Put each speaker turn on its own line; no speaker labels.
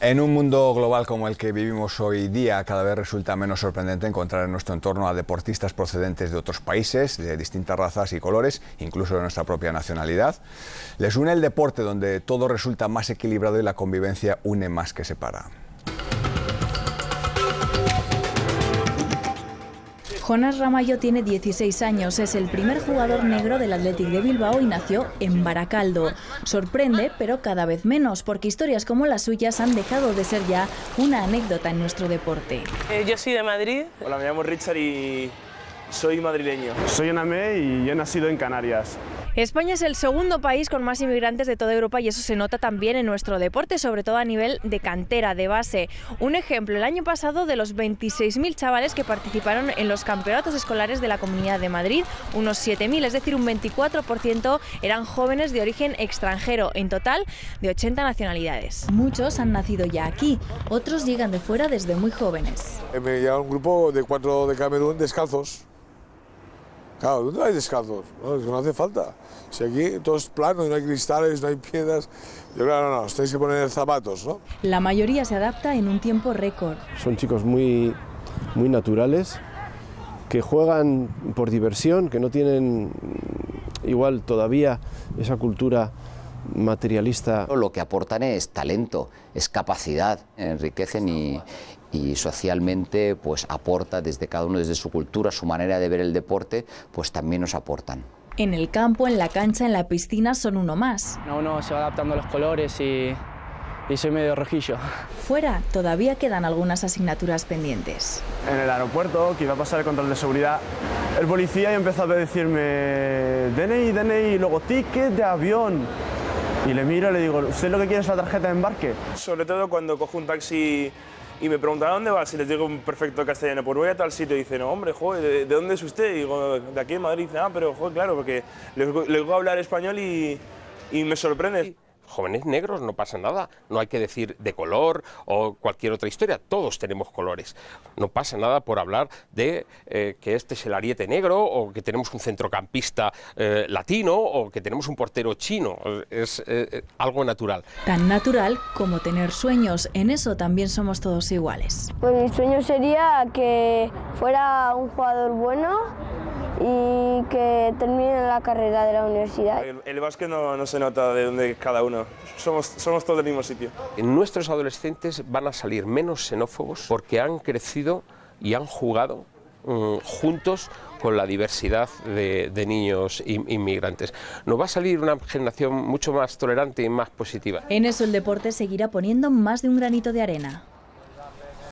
En un mundo global como el que vivimos hoy día, cada vez resulta menos sorprendente encontrar en nuestro entorno a deportistas procedentes de otros países, de distintas razas y colores, incluso de nuestra propia nacionalidad. Les une el deporte donde todo resulta más equilibrado y la convivencia une más que separa.
Jonas Ramallo tiene 16 años, es el primer jugador negro del Athletic de Bilbao y nació en Baracaldo. Sorprende, pero cada vez menos, porque historias como las suyas han dejado de ser ya una anécdota en nuestro deporte.
Eh, yo soy de Madrid.
Hola, me llamo Richard y soy madrileño.
Soy Enamé y he nacido en Canarias.
España es el segundo país con más inmigrantes de toda Europa y eso se nota también en nuestro deporte, sobre todo a nivel de cantera, de base. Un ejemplo, el año pasado de los 26.000 chavales que participaron en los campeonatos escolares de la Comunidad de Madrid, unos 7.000, es decir, un 24% eran jóvenes de origen extranjero, en total de 80 nacionalidades.
Muchos han nacido ya aquí, otros llegan de fuera desde muy jóvenes.
Me lleva un grupo de cuatro de Camerún descalzos. Claro, ¿dónde hay descalzos? No, es que no hace falta. Si aquí todo es plano y no hay cristales, no hay piedras, yo claro, no, os tenéis que poner zapatos, ¿no?
La mayoría se adapta en un tiempo récord.
Son chicos muy, muy naturales, que juegan por diversión, que no tienen igual todavía esa cultura materialista.
Lo que aportan es talento, es capacidad, enriquecen y, y socialmente pues aporta desde cada uno desde su cultura, su manera de ver el deporte, pues también nos aportan.
En el campo, en la cancha, en la piscina son uno más.
Uno se va adaptando a los colores y, y soy medio rojillo.
Fuera todavía quedan algunas asignaturas pendientes.
En el aeropuerto, que iba a pasar el control de seguridad, el policía empezó a decirme DNI, DNI, y luego ticket de avión. Y le miro y le digo, ¿usted lo que quiere es la tarjeta de embarque?
Sobre todo cuando cojo un taxi y me preguntan, ¿a dónde vas? Y les digo un perfecto castellano, pues voy a tal sitio. Y dice, no, hombre, joder, ¿de, de dónde es usted? Y digo, de aquí en Madrid. Y dice, ah, pero joder, claro, porque les, les voy a hablar español y, y me sorprende.
Jóvenes negros, no pasa nada. No hay que decir de color o cualquier otra historia. Todos tenemos colores. No pasa nada por hablar de eh, que este es el ariete negro o que tenemos un centrocampista eh, latino o que tenemos un portero chino. Es eh, algo natural.
Tan natural como tener sueños. En eso también somos todos iguales.
Pues mi sueño sería que fuera un jugador bueno y que termine la carrera de la universidad.
El, el básquet no, no, se nota de dónde cada uno. Somos, somos todos del mismo sitio.
Nuestros adolescentes van a salir menos xenófobos porque han crecido y han jugado um, juntos con la diversidad de, de, niños inmigrantes. Nos va a salir una generación mucho más tolerante y más positiva.
En eso el deporte seguirá poniendo más de un granito de arena.